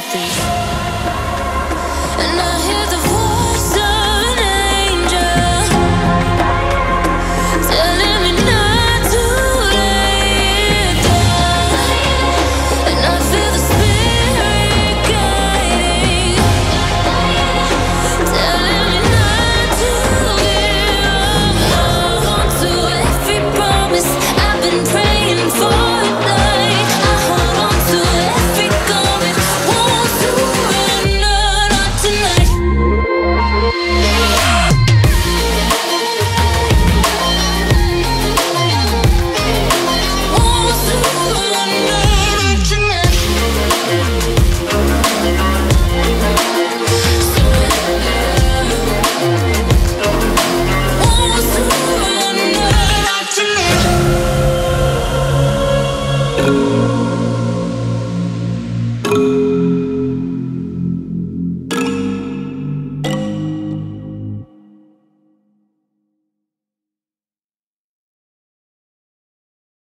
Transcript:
And I